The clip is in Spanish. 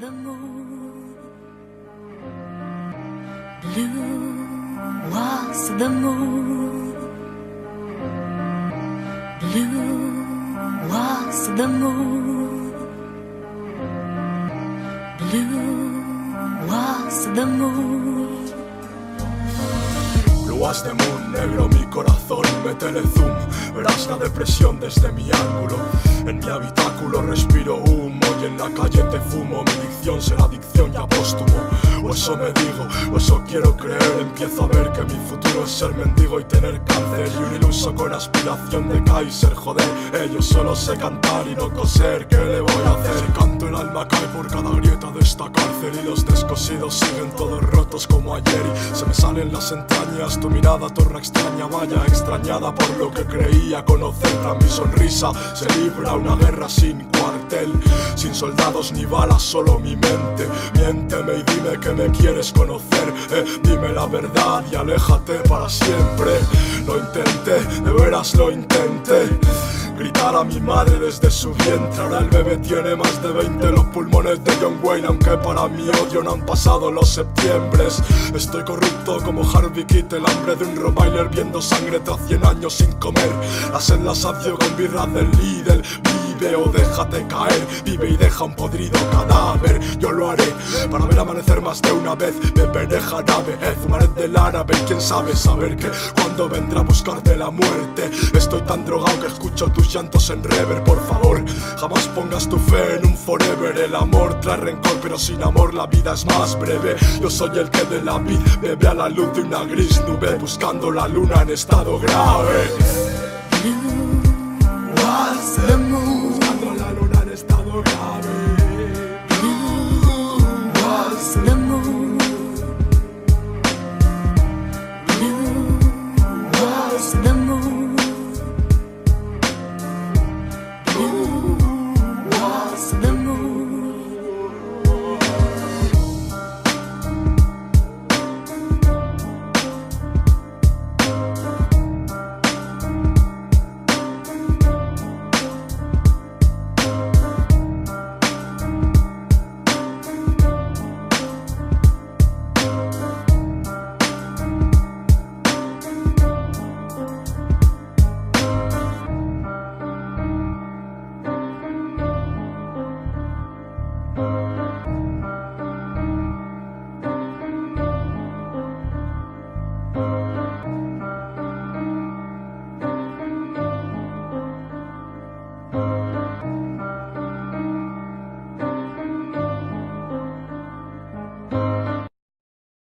the moon. Blue was the moon. Blue was the moon. Blue was the moon. Blue de moon, negro mi corazón, métele zoom Verás la depresión desde mi ángulo En mi habitáculo respiro la calle te fumo Mi dicción será dicción ya póstumo O eso me digo, o eso quiero creer. Empiezo a ver que mi futuro es ser mendigo y tener cáncer. Y un iluso con aspiración de Kaiser Joder, ellos solo sé cantar y no coser ¿Qué le voy a hacer? Canto el alma cae por cada grieta de esta cárcel Y los descosidos siguen todos rotos como ayer. Y se me salen las entrañas Tu mirada torre extraña, vaya extrañada por lo que creía conocer. Tras mi sonrisa se libra una guerra sin cuartel Sin soldados ni balas, solo mi mente. Miénteme y dime que me quieres conocer eh, Dime la verdad y aléjate para siempre. Lo intenté, de veras lo intenté Gritar a mi madre desde su vientre. Ahora el bebé tiene más de 20 Los pulmones de John Wayne Aunque para mi odio no han pasado los septiembres. Estoy corrupto como Harvey Keitel El hambre de un Rottweiler viendo sangre tras 100 años sin comer. Las en la sacio con birra del Lidl Déjate caer Vive y deja un podrido cadáver Yo lo haré para ver amanecer más de una vez Beberé jarabe, fumaré del árabe quién sabe saber que cuando vendrá a buscarte la muerte Estoy tan drogado que escucho tus llantos en rever, por favor. Jamás pongas tu fe en un forever. El amor trae rencor, pero sin amor la vida es más breve. Yo soy el que de la vida ve a la luz de una gris nube, buscando la luna en estado grave.